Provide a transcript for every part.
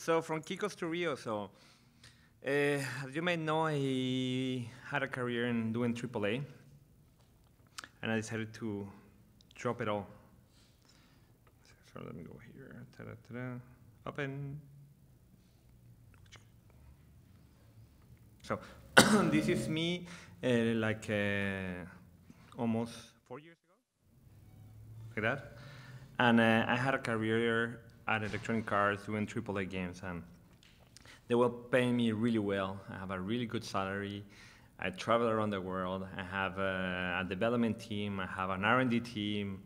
So from Quicos to Rio, so uh, as you may know, I had a career in doing AAA, and I decided to drop it all. So let me go here. Ta-da, ta-da. Open. So this is me, uh, like uh, almost four years ago, like that. And I had a career at Electronic Arts doing AAA games, and they were paying me really well. I have a really good salary. I travel around the world. I have a, a development team. I have an R&D team.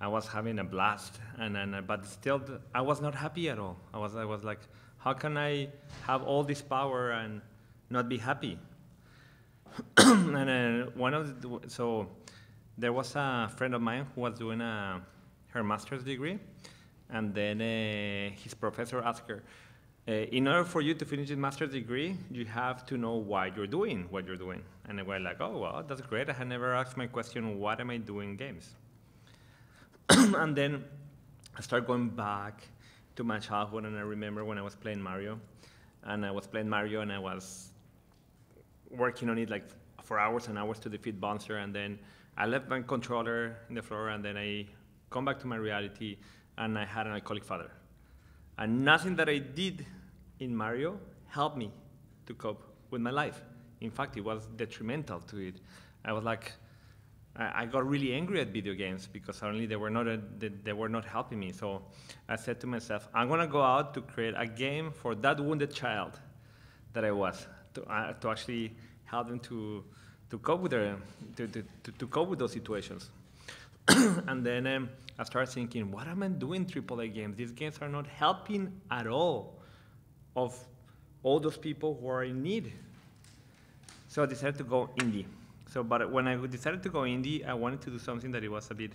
I was having a blast, and, and but still, I was not happy at all. I was, I was like, how can I have all this power and not be happy? and uh, one of the, so there was a friend of mine who was doing a, her master's degree, and then uh, his professor asked her, uh, in order for you to finish your master's degree, you have to know why you're doing what you're doing. And I were like, oh, well, that's great. I had never asked my question, what am I doing games? and then I started going back to my childhood, and I remember when I was playing Mario, and I was playing Mario, and I was working on it like for hours and hours to defeat Bowser, and then I left my controller in the floor, and then I come back to my reality, and I had an alcoholic father. And nothing that I did in Mario helped me to cope with my life. In fact, it was detrimental to it. I was like, I, got really angry at video games because suddenly they were not a, they, they were not helping me. So I said to myself, I'm gonna go out to create a game for that wounded child that I was to, uh, to actually help them to to cope with their, to, to, to cope with those situations. and then um, I started thinking, what am I doing AAA games? These games are not helping at all of all those people who are in need. So I decided to go indie. So, but when I decided to go indie, I wanted to do something that it was a bit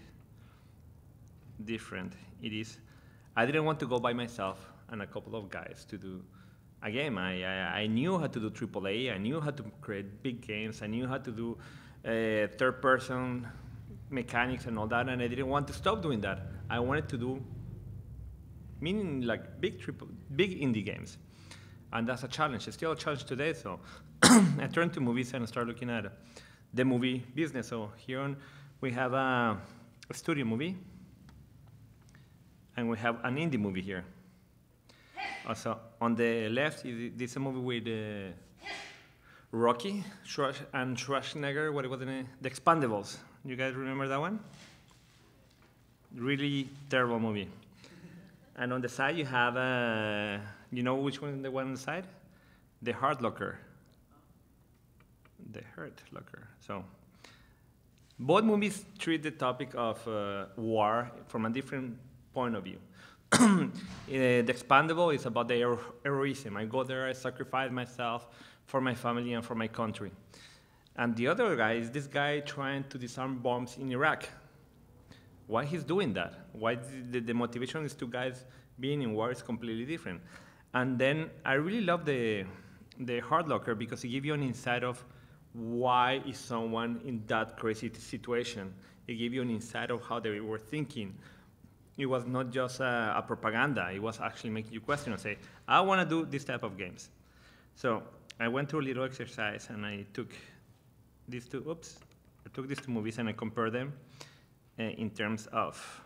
different. It is, I didn't want to go by myself and a couple of guys to do a game. I, I, I knew how to do AAA. I knew how to create big games. I knew how to do uh, third-person mechanics and all that, and I didn't want to stop doing that. I wanted to do, meaning like big triple, big indie games, and that's a challenge. It's still a challenge today. So I turned to movies and started looking at the movie business. So here on, we have a, a studio movie, and we have an indie movie here. Also, on the left, is this is a movie with uh, Rocky and Schwarzenegger. What was name? The Expendables. You guys remember that one? Really terrible movie. And on the side, you have, uh, you know which one the one on the side? The Hurt Locker. The Hurt Locker. So, both movies treat the topic of uh, war from a different point of view. uh, the Expendable is about the hero heroism. I go there, I sacrifice myself for my family and for my country. And the other guy is this guy trying to disarm bombs in Iraq. Why he's doing that? Why the, the motivation is two guys being in war is completely different. And then I really love the the Hurt Locker because it gives you an insight of why is someone in that crazy situation. It gives you an insight of how they were thinking. It was not just a, a propaganda. It was actually making you question and say, I want to do this type of games. So I went through a little exercise and I took these two, oops, I took these two movies and I compared them uh, in terms of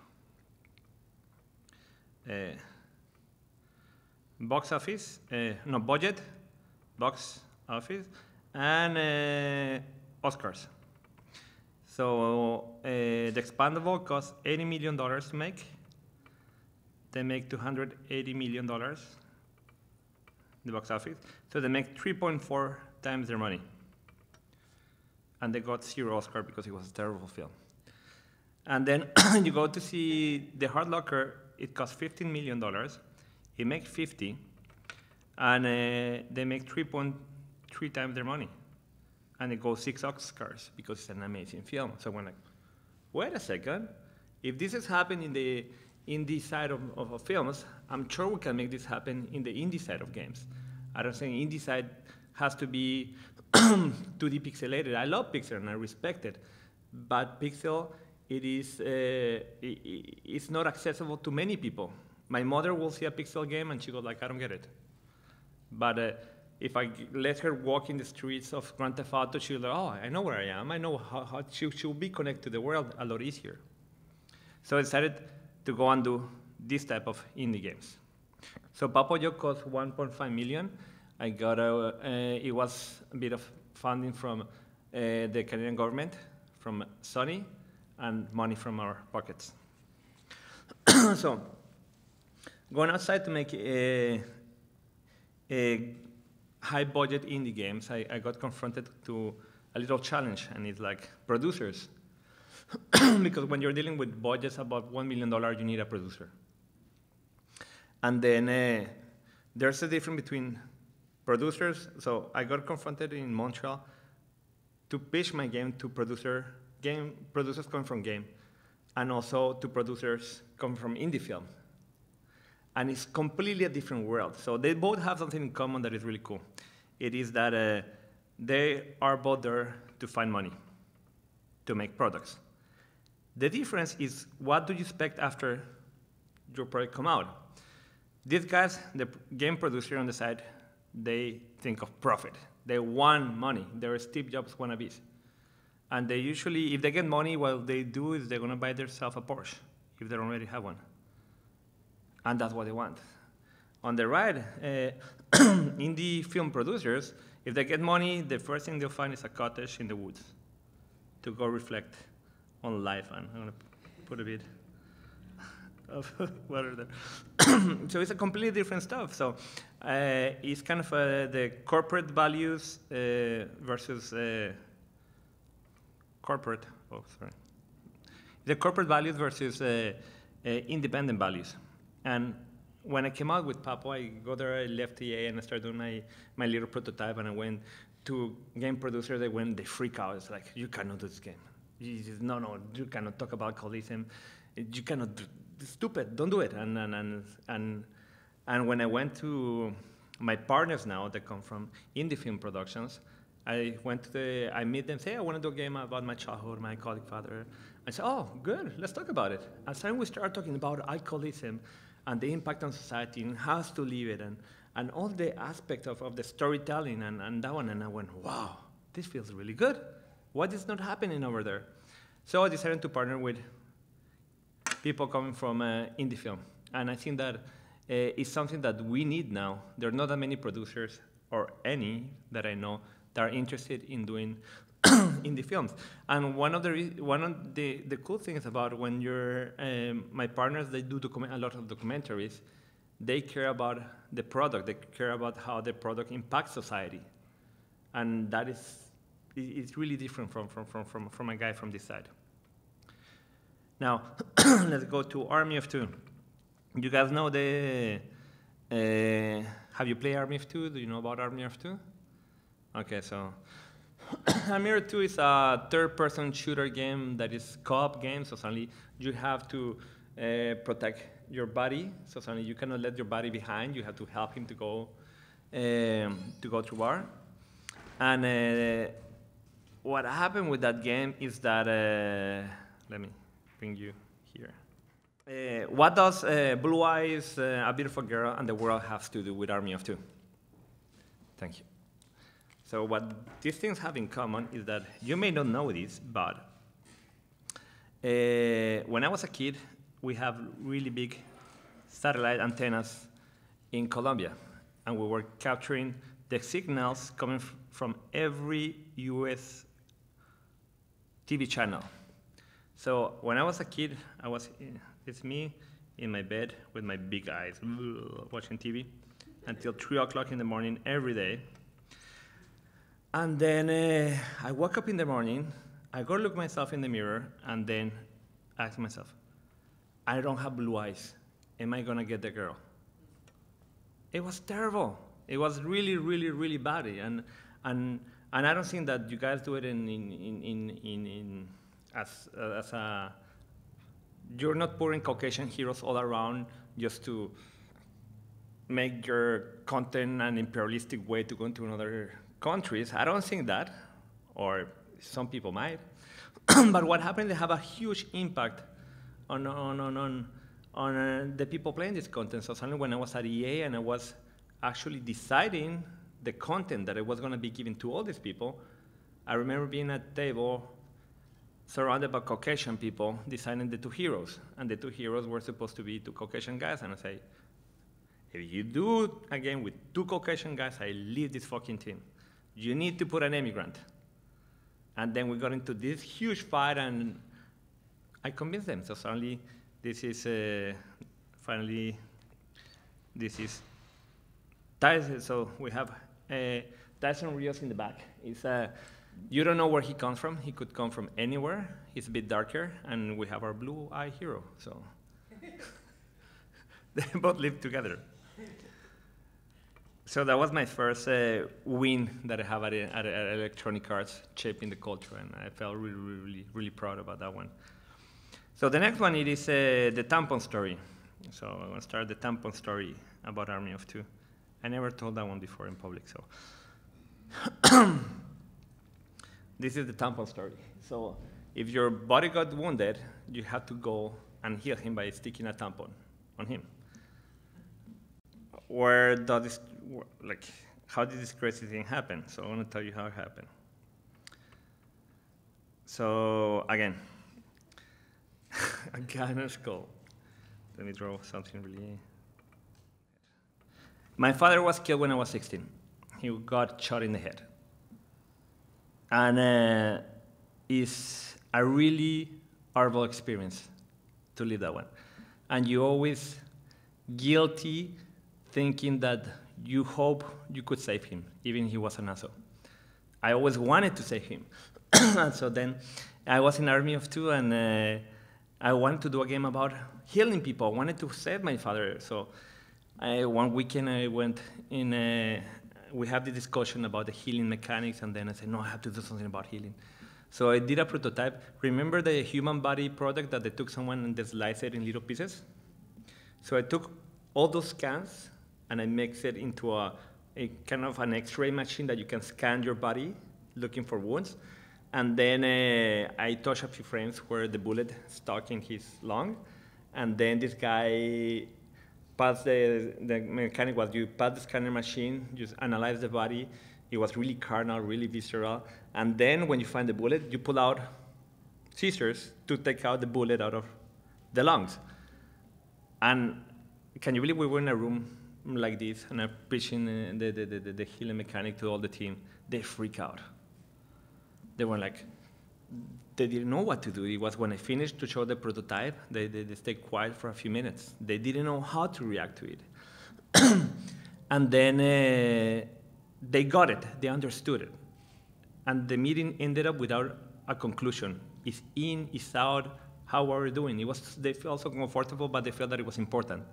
uh, box office, uh, no, budget, box office, and uh, Oscars. So uh, the expendable cost $80 million to make. They make $280 million, in the box office. So they make 3.4 times their money and they got zero Oscar because it was a terrible film. And then you go to see The Hurt Locker, it costs $15 million. It makes 50, and uh, they make 3.3 times their money. And it goes six Oscars because it's an amazing film. So I'm like, wait a second. If this has happened in the indie side of, of, of films, I'm sure we can make this happen in the indie side of games. I don't think indie side has to be 2D pixelated. I love Pixel and I respect it, but Pixel it is uh, it, it's not accessible to many people. My mother will see a pixel game and she goes like, I don't get it. But uh, if I let her walk in the streets of Grand Theft Auto, she'll like, oh, I know where I am. I know how, how she, she'll be connected to the world a lot easier. So I decided to go and do this type of indie games. So Papo cost 1.5 million. I got a, uh, it was a bit of funding from uh, the Canadian government, from Sony, and money from our pockets. so going outside to make a, a high budget indie games, I, I got confronted to a little challenge, and it's like producers. because when you're dealing with budgets above $1 million, you need a producer. And then uh, there's a difference between producers. So I got confronted in Montreal to pitch my game to producer, game producers coming from game, and also to producers coming from indie film. And it's completely a different world. So they both have something in common that is really cool. It is that uh, they are both there to find money, to make products. The difference is what do you expect after your product come out? These guys, the game producer on the side, they think of profit. They want money. They're Steve Jobs wannabes. And they usually, if they get money, what they do is they're going to buy themselves a Porsche if they don't already have one. And that's what they want. On the right, uh, indie film producers, if they get money, the first thing they'll find is a cottage in the woods to go reflect on life. And I'm going to put a bit of water there. so it's a completely different stuff. So uh, it's kind of uh, the corporate values uh, versus uh, corporate. Oh, sorry. The corporate values versus uh, uh, independent values. And when I came out with Papo, I go there, I left EA, and I started doing my, my little prototype, and I went to game producers. They went, they freak out. It's like, you cannot do this game. No, no, you cannot talk about alcoholism. You cannot do stupid, don't do it. And, and, and, and, and when I went to my partners now that come from indie film productions, I went to the, I meet them, say, I want to do a game about my childhood, my alcoholic father. I said, oh, good, let's talk about it. And then we start talking about alcoholism and the impact on society and how to live it and, and all the aspects of, of the storytelling and, and that one. And I went, wow, this feels really good. What is not happening over there? So I decided to partner with people coming from uh, indie film. And I think that uh, it's something that we need now. There are not that many producers, or any that I know, that are interested in doing indie films. And one of the one of the, the cool things about when you're um, my partners, they do a lot of documentaries. They care about the product. They care about how the product impacts society, and that is it's really different from from from from, from a guy from this side. Now, let's go to Army of Two. You guys know the. Uh, have you played Army of Two? Do you know about Army of Two? Okay, so Army of Two is a third-person shooter game that is co-op game. So suddenly you have to uh, protect your body. So suddenly you cannot let your body behind. You have to help him to go um, to go through war. And uh, what happened with that game is that uh, let me bring you here. Uh, what does uh, Blue Eyes, uh, A Beautiful Girl, and the World have to do with Army of Two? Thank you. So what these things have in common is that you may not know this, but uh, when I was a kid, we have really big satellite antennas in Colombia, and we were capturing the signals coming from every US TV channel. So when I was a kid, I was it's me in my bed with my big eyes watching TV until three o'clock in the morning every day. And then uh, I woke up in the morning, I go look myself in the mirror, and then ask myself, I don't have blue eyes. Am I gonna get the girl? It was terrible. It was really, really, really bad. And and and I don't think that you guys do it in in in in, in as, uh, as a, you're not pouring Caucasian heroes all around just to make your content an imperialistic way to go into another countries. I don't think that, or some people might. but what happened, they have a huge impact on, on, on, on, on uh, the people playing this content. So suddenly when I was at EA and I was actually deciding the content that I was going to be giving to all these people, I remember being at the table surrounded by Caucasian people designing the two heroes. And the two heroes were supposed to be two Caucasian guys. And I say, if you do it again with two Caucasian guys, I leave this fucking team. You need to put an immigrant. And then we got into this huge fight, and I convinced them. So suddenly, this is uh, finally, this is Tyson. So we have uh, Tyson Rios in the back. He's, uh, you don't know where he comes from. He could come from anywhere. He's a bit darker, and we have our blue eye hero. So they both live together. So that was my first uh, win that I have at, at, at, Electronic Arts, shaping the culture, and I felt really, really, really proud about that one. So the next one it is uh, the tampon story. So I'm gonna start the tampon story about Army of Two. I never told that one before in public, so. this is the tampon story. So if your body got wounded, you have to go and heal him by sticking a tampon on him. Where does this, like, how did this crazy thing happen? So I want to tell you how it happened. So again, a gunner's skull. Let me draw something really. My father was killed when I was 16. He got shot in the head. And uh, it's a really horrible experience to live that one. And you're always guilty thinking that you hope you could save him, even he was an asshole. I always wanted to save him. and so then I was in Army of Two, and uh, I wanted to do a game about healing people. I wanted to save my father. So I, one weekend I went in, a, we had the discussion about the healing mechanics, and then I said, no, I have to do something about healing. So I did a prototype. Remember the human body product that they took someone and they sliced it in little pieces? So I took all those scans and I mix it into a, a kind of an X-ray machine that you can scan your body looking for wounds. And then uh, I touch a few frames where the bullet stuck in his lung. And then this guy passed the, the mechanic was you pass the scanner machine, just analyze the body. It was really carnal, really visceral. And then when you find the bullet, you pull out scissors to take out the bullet out of the lungs. And can you believe we were in a room like this and I'm pitching uh, the, the, the, the healing mechanic to all the team, they freak out. They were like, they didn't know what to do. It was when I finished to show the prototype, they, they, they stayed quiet for a few minutes. They didn't know how to react to it. and then uh, they got it, they understood it. And the meeting ended up without a conclusion. Is in, is out, how are we doing? It was, they felt so comfortable, but they felt that it was important.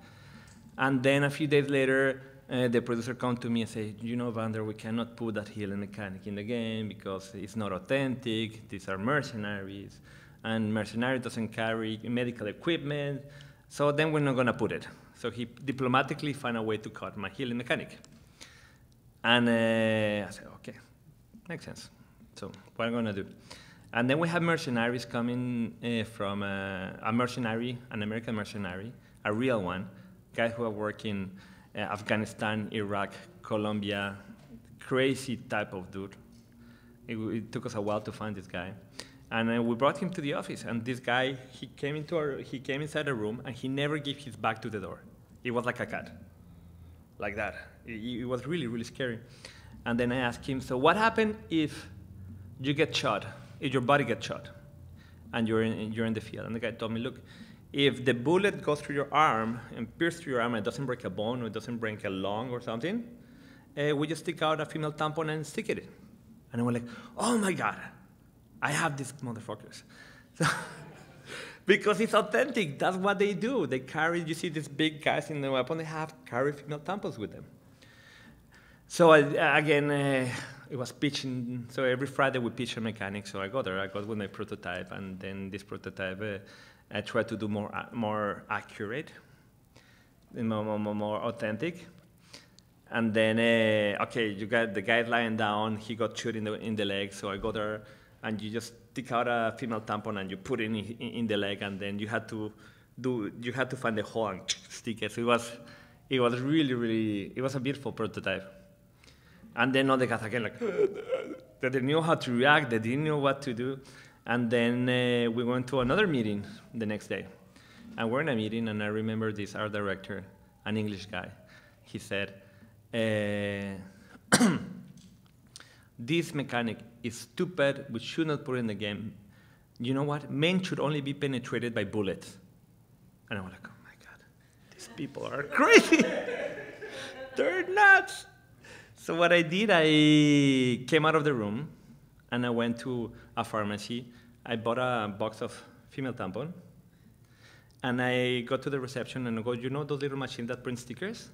And then a few days later, uh, the producer come to me and say, you know, Vander, we cannot put that healing mechanic in the game because it's not authentic. These are mercenaries, and mercenary doesn't carry medical equipment. So then we're not going to put it. So he diplomatically found a way to cut my healing mechanic. And uh, I said, okay, makes sense. So what going to do? And then we have mercenaries coming uh, from uh, a mercenary, an American mercenary, a real one, guys who are working uh, Afghanistan, Iraq, Colombia, crazy type of dude. It, it, took us a while to find this guy. And uh, we brought him to the office, and this guy, he came, into our, he came inside a room, and he never gave his back to the door. It was like a cat, like that. It, it was really, really scary. And then I asked him, so what happened if you get shot, if your body gets shot, and you're in, you're in the field? And the guy told me, look, if the bullet goes through your arm and pierces through your arm and it doesn't break a bone or it doesn't break a lung or something, uh, we just stick out a female tampon and stick it in. And we're like, oh my God, I have these motherfuckers. So, because it's authentic. That's what they do. They carry, you see these big guys in the weapon, they have carry female tampons with them. So I, again, uh, it was pitching. So every Friday we pitch a mechanic. So I got there. I got with my prototype, and then this prototype uh, I try to do more, more accurate, more, more, more authentic. And then, uh, okay, you got the guy lying down, he got shot in the, in the leg, so I go there, and you just take out a female tampon and you put it in, in, in the leg, and then you had to do you had to find the hole and stick it. So it was it was really really it was a beautiful prototype. And then all the guys again like they didn't know how to react, they didn't know what to do. And then uh, we went to another meeting the next day. And we're in a meeting, and I remember this art director, an English guy. He said, uh, This mechanic is stupid, we should not put in the game. You know what? Men should only be penetrated by bullets. And I was like, Oh my God, these people are crazy. They're nuts. So what I did, I came out of the room and I went to a pharmacy. I bought a box of female tampon. And I got to the reception and I go, you know those little machines that print stickers?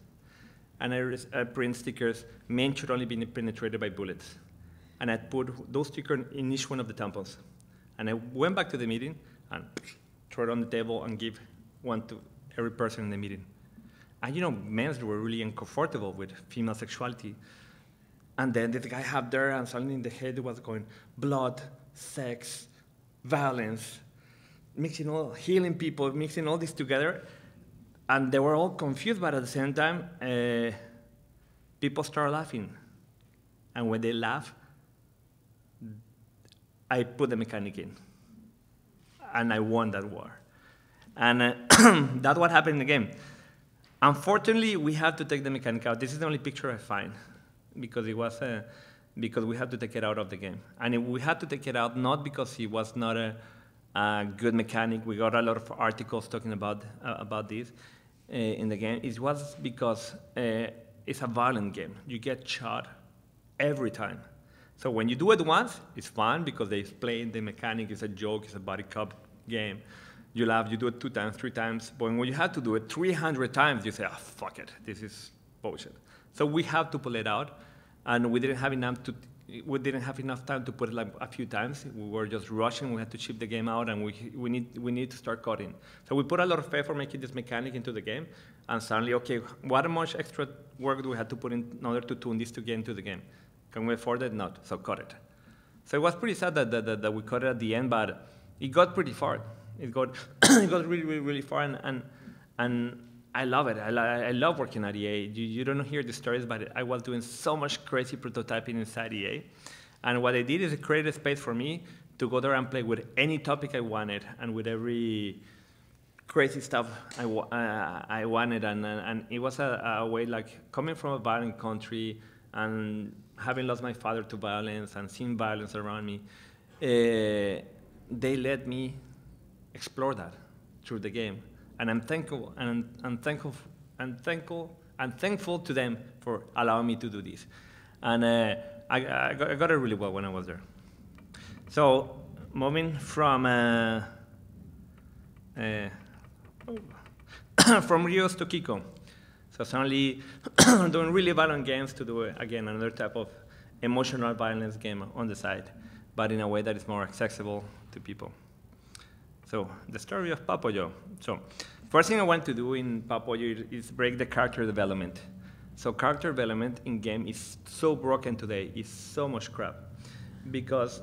And I, I print stickers, men should only be penetrated by bullets. And I put those stickers in each one of the tampons. And I went back to the meeting and throw it on the table and give one to every person in the meeting. And you know, men were really uncomfortable with female sexuality. And then this guy had there, and suddenly in the head was going blood, sex, violence, mixing all, healing people, mixing all this together. And they were all confused, but at the same time, uh, people started laughing. And when they laugh, I put the mechanic in. And I won that war. And uh, that's what happened in the game. Unfortunately, we have to take the mechanic out. This is the only picture I find because it was a, because we had to take it out of the game, and it, we had to take it out not because he was not a, a, good mechanic. We got a lot of articles talking about uh, about this uh, in the game. It was because uh, it's a violent game. You get shot every time. So when you do it once, it's fun because they explain the mechanic. It's a joke. It's a body cop game you laugh, you do it two times, three times, but when you have to do it 300 times, you say, oh, fuck it, this is bullshit. So we have to pull it out, and we didn't have enough to, we didn't have enough time to put it like a few times. We were just rushing. We had to ship the game out, and we, we, need, we need to start cutting. So we put a lot of effort making this mechanic into the game, and suddenly, okay, what much extra work do we have to put in in order to tune this to get into the game? Can we afford it? Not. So cut it. So it was pretty sad that, that, that we cut it at the end, but it got pretty far it got it got really really really far and and, and I love it. I, I love working at EA. You, you don't hear the stories, but I was doing so much crazy prototyping inside EA. And what I did is it created a space for me to go there and play with any topic I wanted and with every crazy stuff I, uh, I wanted. And, and it was a, a, way like coming from a violent country and having lost my father to violence and seeing violence around me, uh, they let me explore that through the game. And I'm thankful and I'm thankful and thankful and thankful to them for allowing me to do this. And uh, I, I, got, I, got, it really well when I was there. So moving from uh, uh, from Rios to Quico. So suddenly doing really violent games to do again another type of emotional violence game on the side, but in a way that is more accessible to people. So the story of Papoyo. So first thing I want to do in Papoyo is break the character development. So character development in game is so broken today. It's so much crap because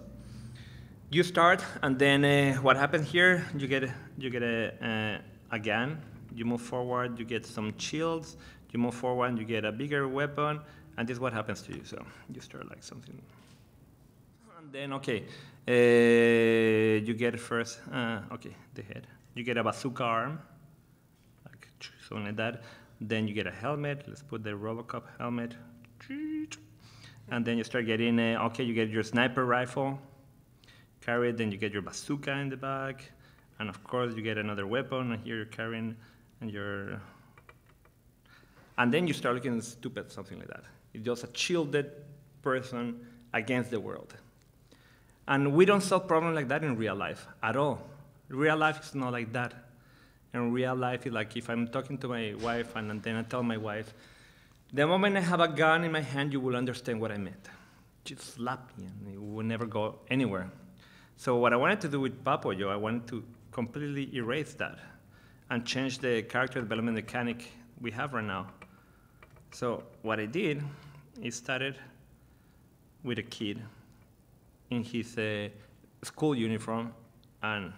you start and then uh, what happens here? You get you get a, uh, gun. You move forward. You get some shields. You move forward. You get a bigger weapon, and this is what happens to you. So you start like something then, okay, uh, you get first, uh, okay, the head. You get a bazooka arm, like something like that. Then you get a helmet. Let's put the Robocop helmet. And then you start getting, uh, okay, you get your sniper rifle, carry it, then you get your bazooka in the back. And of course, you get another weapon, and here you're carrying and you're. And then you start looking stupid, something like that. It's just a shielded person against the world. And we don't solve problems like that in real life at all. Real life is not like that. In real life, like if I'm talking to my wife and then I tell my wife, the moment I have a gun in my hand, you will understand what I meant. Just slap me and it will never go anywhere. So what I wanted to do with Papoyo, I wanted to completely erase that and change the character development mechanic we have right now. So what I did is started with a kid in his uh, school uniform and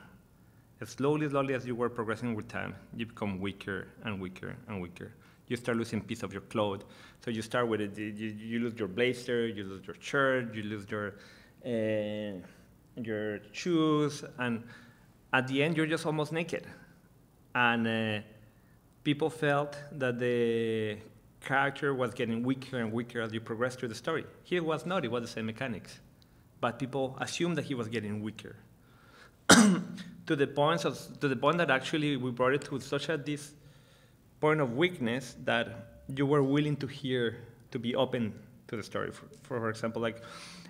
Slowly, slowly, as you were progressing with time, you become weaker and weaker and weaker. You start losing piece of your clothes. So you start with it, you, you lose your blazer, you lose your shirt, you lose your, uh, your shoes, and at the end, you're just almost naked. And uh, people felt that the character was getting weaker and weaker as you progress through the story. He was not, it was the same mechanics. But people assumed that he was getting weaker. to the point of, to the point that actually we brought it to such a this point of weakness that you were willing to hear to be open to the story for, for example like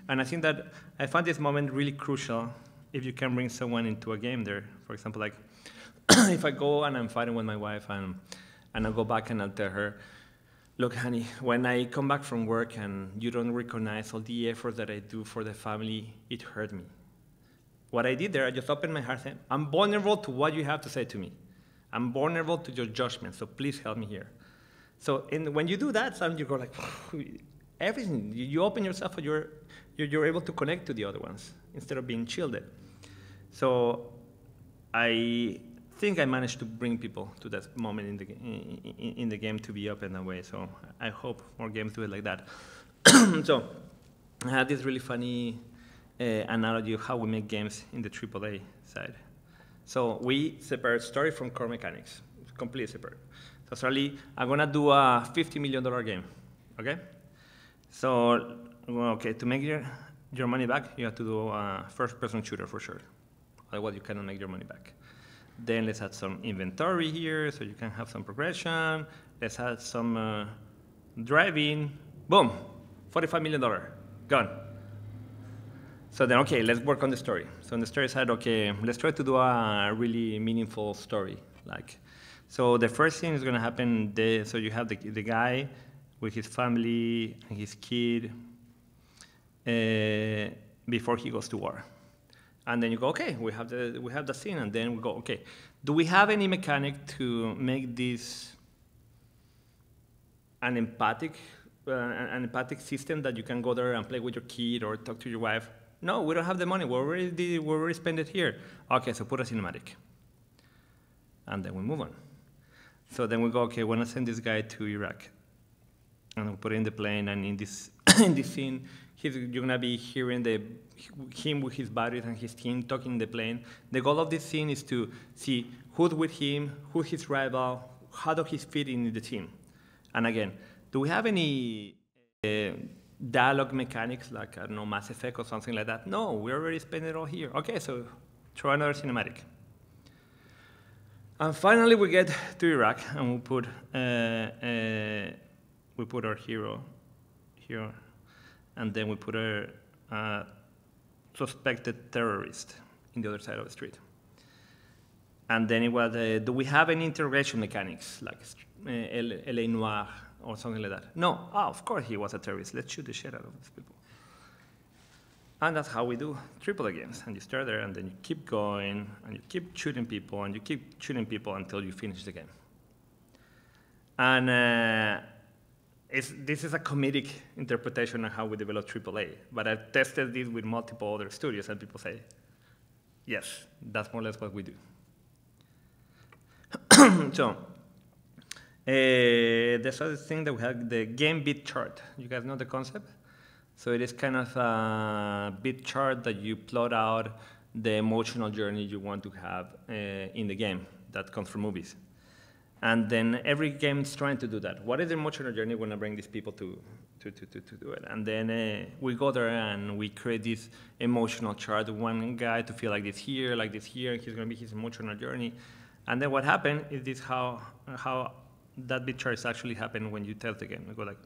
and i think that i find this moment really crucial if you can bring someone into a game there for example like if i go and i'm fighting with my wife and and i go back and i'll tell her look honey when i come back from work and you don't recognize all the effort that i do for the family it hurt me what I did there, I just opened my heart and I'm vulnerable to what you have to say to me. I'm vulnerable to your judgment, so please help me here. So in, when you do that, sometimes you go like, everything, you, open yourself and you're, you're, you're, able to connect to the other ones instead of being shielded. So I think I managed to bring people to that moment in the, in, in the game to be open way. So I hope more games do it like that. so I had this really funny uh, analogy of how we make games in the AAA side. So we separate story from core mechanics, completely separate. So certainly, I'm gonna do a $50 million game, okay? So, okay, to make your, your money back, you have to do a first-person shooter for sure. Otherwise, you cannot make your money back. Then let's add some inventory here, so you can have some progression. Let's add some uh, driving. Boom, $45 million, gone. So then, okay, let's work on the story. So on the story side, okay, let's try to do a really meaningful story. Like, so the first thing is going to happen. The, so you have the, the guy with his family and his kid uh, before he goes to war. And then you go, okay, we have the we have the scene, and then we go, okay, do we have any mechanic to make this an empathic uh, an empathic system that you can go there and play with your kid or talk to your wife no, we don't have the money. We already, we already spent it here. Okay, so put a cinematic. And then we move on. So then we go, okay, we want to send this guy to Iraq. And we put in the plane, and in this, in this scene, he's, you're going to be hearing the, him with his buddies and his team talking in the plane. The goal of this scene is to see who's with him, who's his rival, how does he fit in the team. And again, do we have any uh, dialogue mechanics like, I don't know, Mass Effect or something like that. No, we already spent it all here. Okay, so try another cinematic. And finally, we get to Iraq, and we put, uh, uh, we put our hero here, and then we put our suspected terrorist in the other side of the street. And then it was, uh, do we have any interrogation mechanics, like uh, LA Noire or something like that. No, ah, of course he was a terrorist. Let's shoot the shit out of these people. And that's how we do triple games. And you start there, and then you keep going, and you keep shooting people, and you keep shooting people until you finish the game. And uh, this is a comedic interpretation of how we develop AAA. But I've tested this with multiple other studios, and people say, yes, that's more or less what we do. so uh, there's other thing that we have the game beat chart. You guys know the concept? So it is kind of a beat chart that you plot out the emotional journey you want to have uh, in the game that comes from movies. And then every game is trying to do that. What is the emotional journey when I bring these people to, to, to, to, to do it? And then uh, we go there and we create this emotional chart. One guy to feel like this here, like this here, and he's going to be his emotional journey. And then what happened is this how, how that bit chart actually happen when you tell the game. You go like,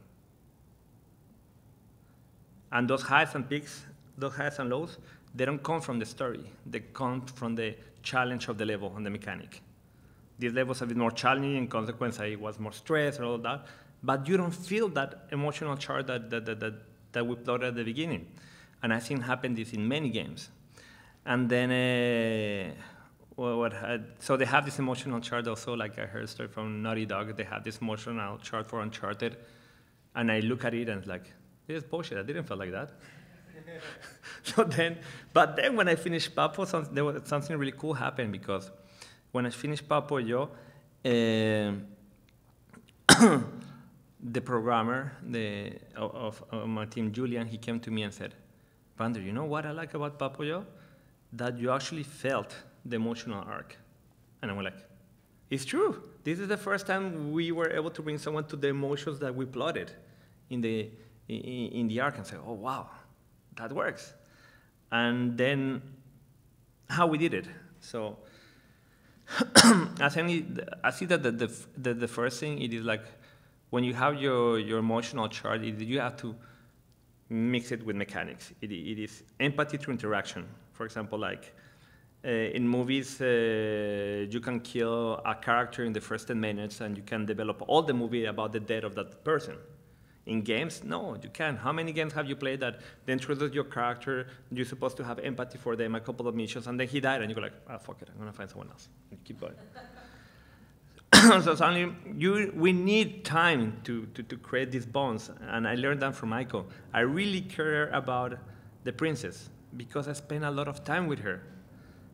and those highs and peaks, those highs and lows, they don't come from the story. They come from the challenge of the level and the mechanic. These levels are a bit more challenging, in consequence, I was more stressed and all that. But you don't feel that emotional chart that, that, that, that, that we plotted at the beginning. And I think happened this in many games. And then uh, well, what had, so they have this emotional chart also, like I heard story from Naughty Dog, they have this emotional chart for Uncharted, and I look at it and it's like, this is bullshit, I didn't feel like that. so then, but then when I finished Papo, some, there was something really cool happened because when I finished Papo Yo, uh, the programmer the, of, of, my team, Julian, he came to me and said, Vander, you know what I like about Papo Yo? That you actually felt the emotional arc. And I'm like, it's true. This is the first time we were able to bring someone to the emotions that we plotted in the, in, in the arc and say, oh, wow, that works. And then how we did it. So I think, I see that the, the, the, the first thing, it is like, when you have your, your emotional chart, it, you have to mix it with mechanics. It, it is empathy through interaction. For example, like uh, in movies, uh, you can kill a character in the first 10 minutes and you can develop all the movie about the death of that person. In games, no, you can't. How many games have you played that they introduce your character, you're supposed to have empathy for them, a couple of missions, and then he died, and you go like, ah, oh, fuck it, I'm gonna find someone else. And keep going. so suddenly, you, we need time to, to, to create these bonds, and I learned that from Michael. I really care about the princess because I spend a lot of time with her.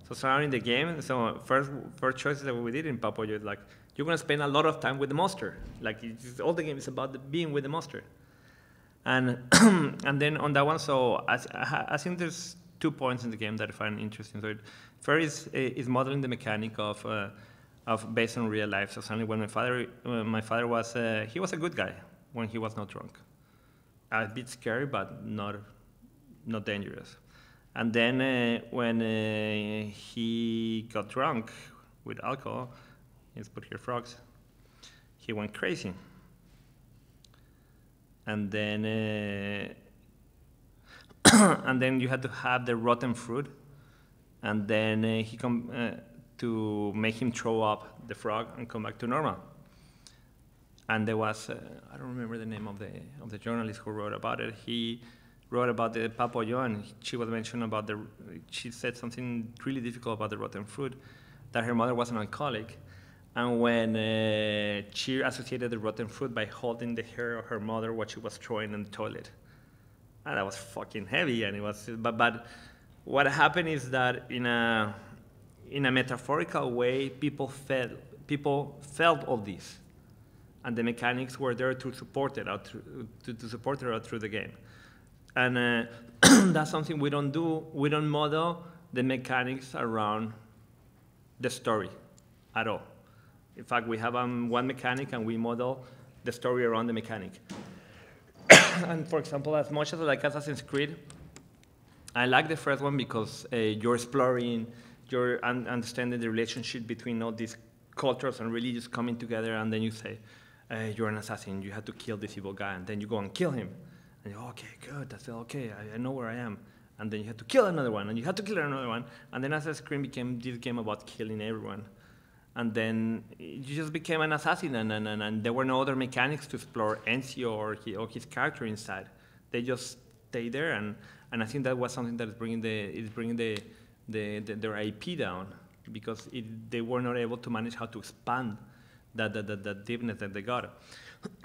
So surrounding the game, so first first choices that we did in Papo is like you're gonna spend a lot of time with the monster. Like all the game is about being with the monster. And and then on that one, so I, I, think there's two points in the game that I find interesting. So it, first is, is modeling the mechanic of uh, of based on real life. So suddenly, when my father, when my father was, uh, he was a good guy when he was not drunk. A bit scary, but not, not dangerous. And then uh, when uh, he got drunk with alcohol, let's put here frogs, he went crazy. And then, uh, and then you had to have the rotten fruit, and then uh, he come uh, to make him throw up the frog and come back to normal. And there was, uh, I don't remember the name of the, of the journalist who wrote about it. He wrote about the papoyo, and she was mentioned about the, she said something really difficult about the rotten fruit, that her mother was an alcoholic. And when uh, she associated the rotten fruit by holding the hair of her mother while she was throwing in the toilet. And that was fucking heavy, and it was, but, but what happened is that in a, in a metaphorical way, people felt, people felt all this. And the mechanics were there to support it out through, to, to support it out through the game. And uh, that's something we don't do. We don't model the mechanics around the story at all. In fact, we have um, one mechanic and we model the story around the mechanic. and for example, as much as I like Assassin's Creed, I like the first one because uh, you're exploring, you're un understanding the relationship between all these cultures and religions coming together, and then you say, uh, you're an assassin, you have to kill this evil guy, and then you go and kill him. And you go, okay, good, that's okay, I, I know where I am. And then you have to kill another one, and you have to kill another one. And then Assassin's Creed became this game about killing everyone. And then you just became an assassin, and, and, and, there were no other mechanics to explore Ezio or, he, or his character inside. They just stay there, and, and I think that was something that is bringing, the, is bringing the, the, the, their IP down because it, they were not able to manage how to expand that, that, that, that deepness that they got.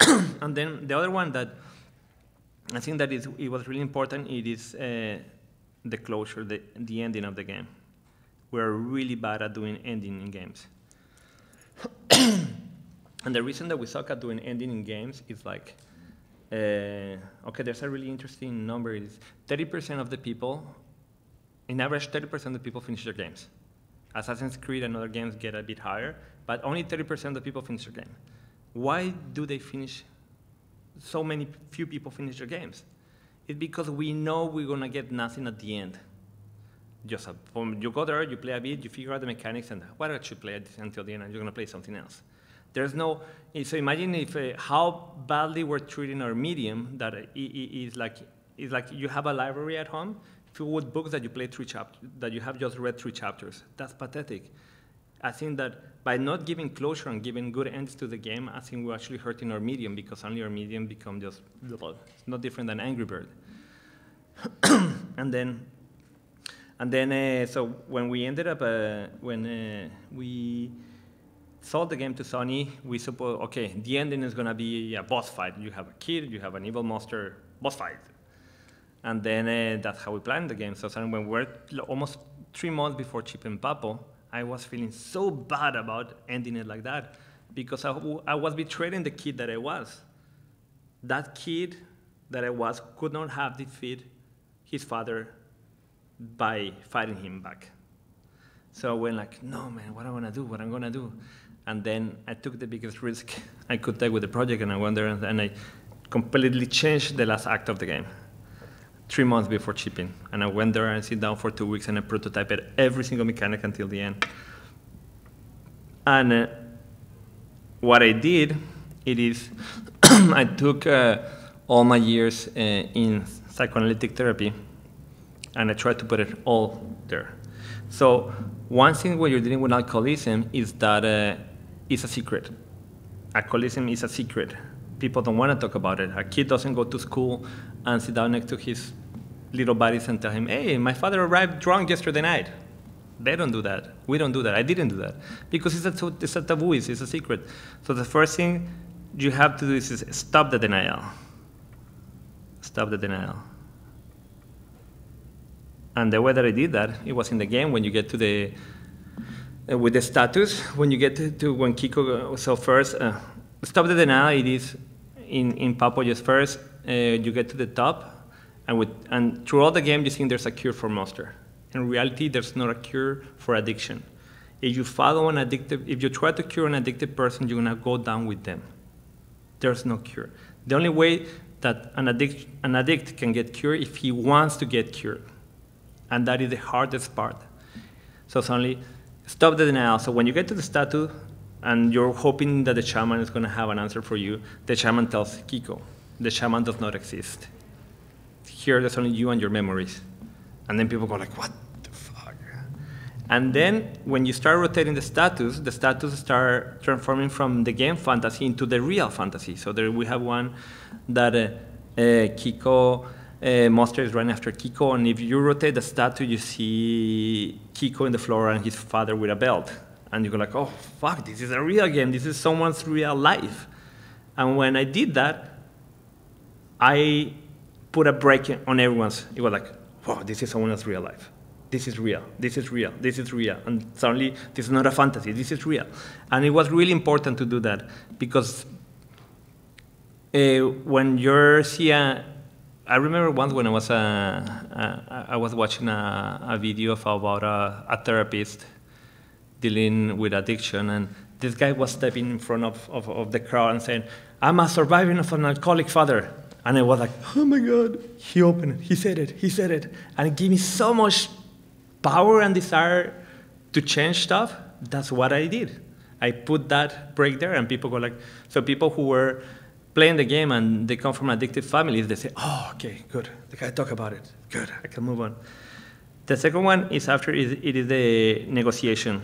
and then the other one that I think that is, it was really important, it is uh, the closure, the, the ending of the game. We're really bad at doing ending in games. and the reason that we suck at doing ending in games is like, uh, okay, there's a really interesting number. Is 30% of the people, in average, 30% of the people finish their games. Assassin's Creed and other games get a bit higher, but only 30% of the people finish their game. Why do they finish, so many few people finish their games? It's because we know we're gonna get nothing at the end. Just uh, a, you go there, you play a bit, you figure out the mechanics, and why don't you play it until the end, and you're gonna play something else. There's no, eh, so imagine if uh, how badly we're treating our medium that eh, it is like, it's like you have a library at home, filled with books that you play three chapters, that you have just read three chapters. That's pathetic. I think that by not giving closure and giving good ends to the game, I think we're actually hurting our medium because only our medium become just, it's not different than Angry Bird. and then, and then, uh, so when we ended up, uh, when uh, we sold the game to Sony, we suppose, okay, the ending is gonna be a boss fight. You have a kid, you have an evil monster, boss fight. And then uh, that's how we planned the game. So when we were almost three months before Chip and Papo, I was feeling so bad about ending it like that because I, I was betraying the kid that I was. That kid that I was could not have defeated his father by fighting him back. So I went like, no man, what I'm gonna do? What I'm gonna do? And then I took the biggest risk I could take with the project, and I went there and, and I completely changed the last act of the game. Three months before shipping, and I went there and I sit down for two weeks and I prototyped every single mechanic until the end. And uh, what I did, it is, I took uh, all my years uh, in psychoanalytic therapy, and I tried to put it all there. So one thing when you're dealing with alcoholism is that uh, it's a secret. Alcoholism is a secret. People don't want to talk about it. A kid doesn't go to school and sit down next to his little buddies and tell him, hey, my father arrived drunk yesterday night. They don't do that. We don't do that. I didn't do that. Because it's a, it's a taboo, it's, it's a secret. So the first thing you have to do is, is stop the denial. Stop the denial. And the way that I did that, it was in the game when you get to the, uh, with the status, when you get to, to when Quico, so first, uh, stop the denial, it is in, in Papo just first, uh, you get to the top, and, with, and throughout the game you think there's a cure for monster. In reality, there's not a cure for addiction. If you follow an addictive, if you try to cure an addicted person, you're gonna go down with them. There's no cure. The only way that an addict, an addict can get cured if he wants to get cured. And that is the hardest part. So suddenly, stop the denial. So when you get to the statue and you're hoping that the shaman is going to have an answer for you, the shaman tells Quico, the shaman does not exist. Here, there's only you and your memories. And then people go like, what the fuck? And then when you start rotating the status, the status start transforming from the game fantasy into the real fantasy. So there we have one that uh, uh, Quico uh, monster is running after Quico, and if you rotate the statue, you see Quico in the floor and his father with a belt. And you go like, oh, fuck, this is a real game. This is someone's real life. And when I did that, I put a break on everyone's. It was like, wow, this is someone's real life. This is real. This is real. This is real. And suddenly, this is not a fantasy. This is real. And it was really important to do that because uh, when you're seeing I remember once when I was uh, uh, I was watching a, a video about a, a, therapist dealing with addiction, and this guy was stepping in front of, of, of, the crowd and saying, "I'm a survivor of an alcoholic father," and I was like, "Oh my God!" He opened it, he said it, he said it, and it gave me so much power and desire to change stuff. That's what I did. I put that break there, and people go like, so people who were playing the game and they come from addictive families, they say, oh, okay, good. The guy talk about it. Good, I can move on. The second one is after it is the negotiation.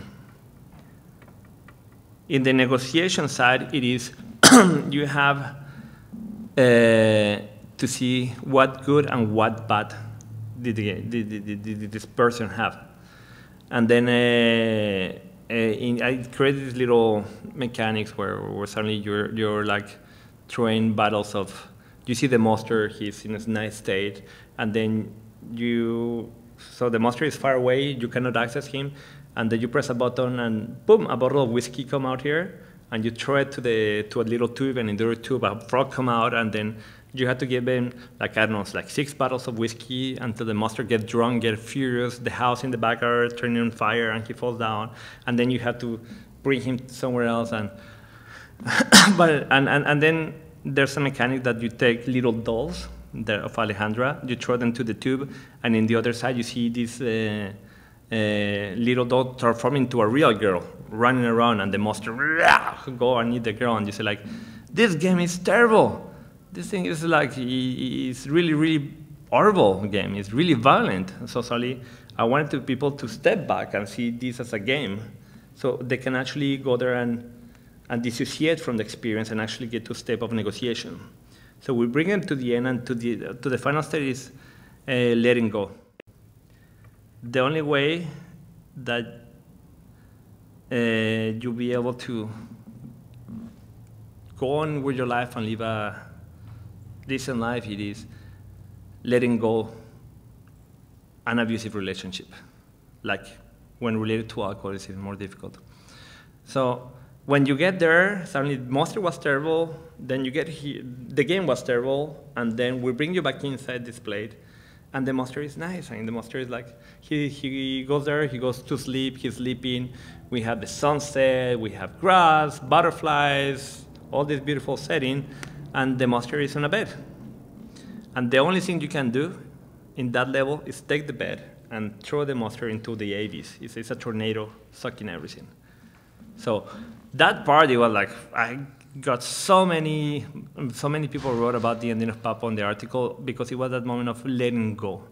In the negotiation side, it is you have uh, to see what good and what bad did, the, did, did, did this person have. And then uh, uh, in, I created little mechanics where, where suddenly you're, you're like throwing battles of, you see the monster, he's in a nice state, and then you, so the monster is far away, you cannot access him, and then you press a button and boom, a bottle of whiskey come out here, and you throw it to the to a little tube, and in the tube a frog come out, and then you have to give him like I don't know, like six bottles of whiskey until the monster get drunk, get furious, the house in the backyard turning on fire, and he falls down, and then you have to bring him somewhere else, and but and, and and then there's a mechanic that you take little dolls there of Alejandra, you throw them to the tube, and in the other side you see this uh, uh, little doll transform into a real girl running around, and the monster go and eat the girl, and you say like, this game is terrible. This thing is like it's really really horrible game. It's really violent. So I wanted people to step back and see this as a game, so they can actually go there and and dissociate from the experience and actually get to a step of negotiation. So we bring them to the end and to the, to the final stage is uh, letting go. The only way that uh, you'll be able to go on with your life and live a decent life it is letting go an abusive relationship. Like when related to alcohol, it's even more difficult. So when you get there, suddenly the monster was terrible, then you get here, the game was terrible, and then we bring you back inside this plate, and the monster is nice. I mean, the monster is like, he, he goes there, he goes to sleep, he's sleeping, we have the sunset, we have grass, butterflies, all this beautiful setting, and the monster is on a bed. And the only thing you can do in that level is take the bed and throw the monster into the abyss. It's, it's a tornado sucking everything. So that party was like, I got so many, so many people wrote about the ending of Papo in the article because it was that moment of letting go.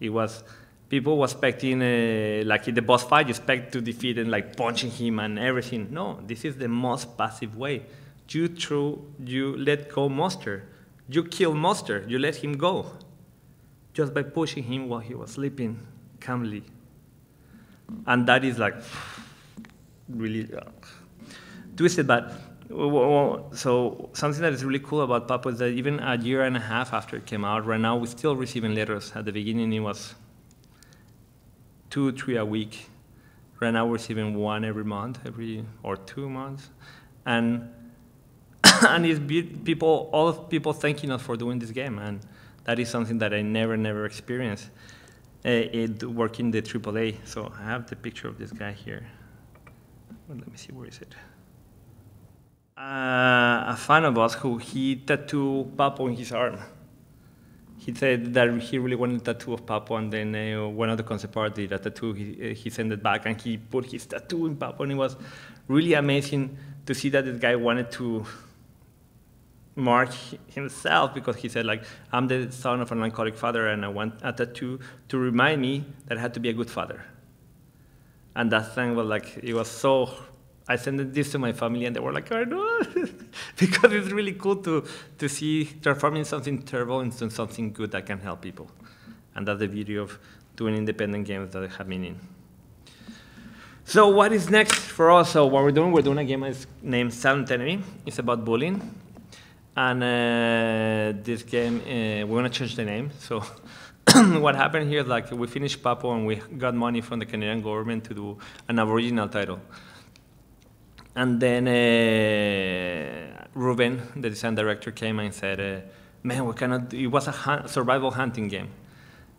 It was, people were expecting, uh, like in the boss fight, you expect to defeat and like punching him and everything. No, this is the most passive way. You throw, you let go monster. You kill monster, you let him go. Just by pushing him while he was sleeping calmly. And that is like, really uh, twisted, but so something that is really cool about Papo is that even a year and a half after it came out, right now we're still receiving letters. At the beginning, it was two, three a week. Right now, we're receiving one every month, every or two months, and and it's people, all of people thanking us for doing this game, and that is something that I never, never experienced. Uh, it working the AAA. So I have the picture of this guy here. Well, let me see, where is it? Uh, a fan of us who he tattooed Papo on his arm. He said that he really wanted a tattoo of Papo, and then uh, one of the concept art did a tattoo. He, uh, he sent it back, and he put his tattoo in Papo, and it was really amazing to see that this guy wanted to mark himself because he said like I'm the son of an alcoholic father and I want a tattoo to remind me that I had to be a good father. And that thing was like it was so I sent this to my family and they were like, I know because it's really cool to to see transforming something terrible into something good that can help people. And that's the beauty of doing independent games that have meaning. So what is next for us? So what we're doing, we're doing a game named Silent Enemy. It's about bullying. And uh, this game, uh, we're gonna change the name. So what happened here is like we finished Papo and we got money from the Canadian government to do an Aboriginal title. And then uh, Ruben, the design director, came and said, uh, man, we cannot, it was a hunt, survival hunting game.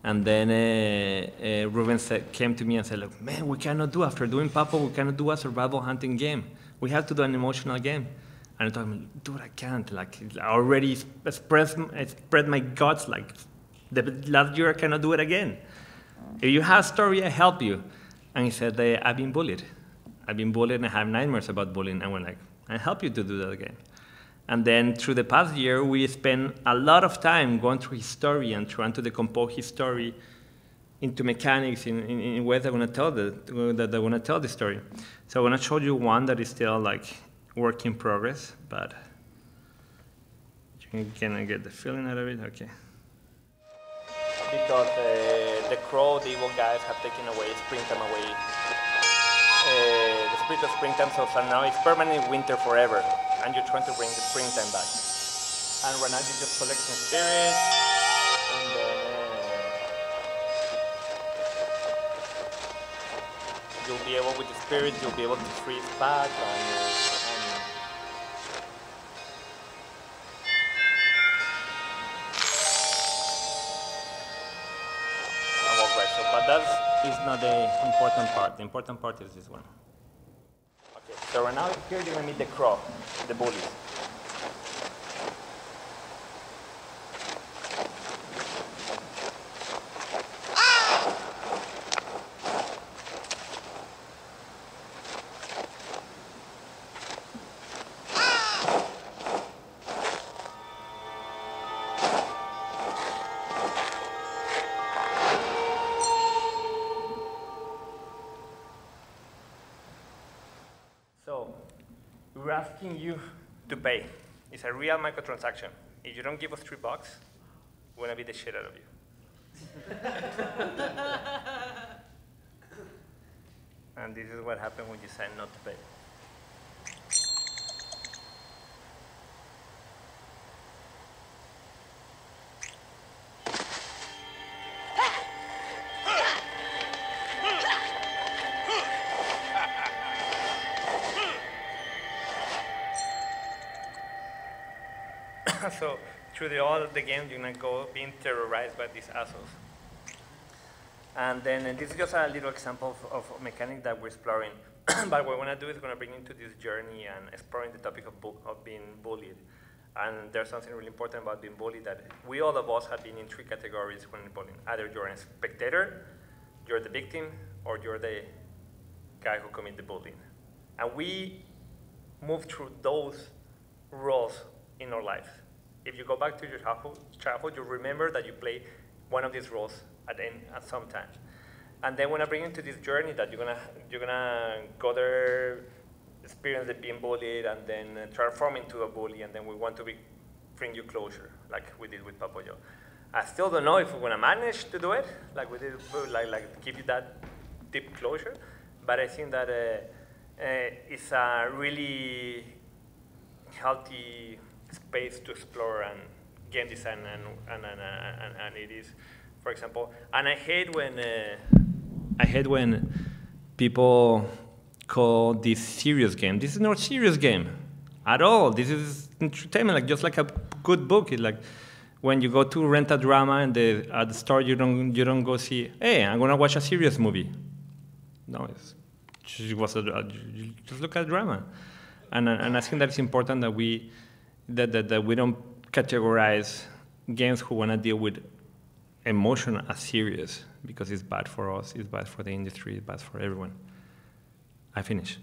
And then uh, uh, Ruben said, came to me and said, Look, man, we cannot do, after doing Papo, we cannot do a survival hunting game. We have to do an emotional game. And I told him, dude, I can't. Like, I already spread, spread my guts. Like, the last year I cannot do it again. If you have a story, I help you. And he said, I've been bullied. I've been bullied and I have nightmares about bullying. And we're like, I help you to do that again. And then through the past year, we spent a lot of time going through his story and trying to decompose his story into mechanics in, in, in ways that want to tell the that, want to tell the story. So I'm going to show you one that is still like work in progress, but you can get the feeling out of it? Okay. Because uh, the crow, the evil guys have taken away springtime away. Uh, the spirit of springtime, so, now it's permanent winter forever, and you're trying to bring the springtime back. And right now you're just collecting spirits, and then uh, you'll be able, with the spirits, you'll be able to freeze back, and, that is not the important part. The important part is this one. Okay, so right now here you're gonna meet the crow, the bullies. Asking you to pay. It's a real microtransaction. If you don't give us three bucks, we're gonna beat the shit out of you. and this is what happens when you sign not to pay. so through the, all the game, you're gonna go being terrorized by these assholes. And then and this is just a little example of, of mechanic that we're exploring. but what we're gonna do is gonna bring you into this journey and exploring the topic of, of being bullied. And there's something really important about being bullied that we all of us have been in three categories when bullying. Either you're a spectator, you're the victim, or you're the guy who committed the bullying. And we move through those roles in our life. If you go back to your childhood, you remember that you play one of these roles at, end, at some time. And then when I bring you to this journey that you're gonna, you're gonna go there, experience the being bullied, and then transform into a bully, and then we want to be, bring you closure, like we did with Papo & Yo. I still don't know if we're gonna manage to do it, like we did, like, like give you that deep closure, but I think that uh, uh, it's a really healthy space to explore and game design and, and, and, and, and it is, for example, and I hate when, uh, I hate when people call this serious game. This is not serious game at all. This is entertainment, like just like a good book. It's like when you go to rent a drama and the, at the store you don't you don't go see. Hey, I'm gonna watch a serious movie. No, it's just, was a, just look at drama, and and I think that it's important that we that that, that we don't categorize games who wanna deal with emotion as serious because it's bad for us, it's bad for the industry, it's bad for everyone. I finish.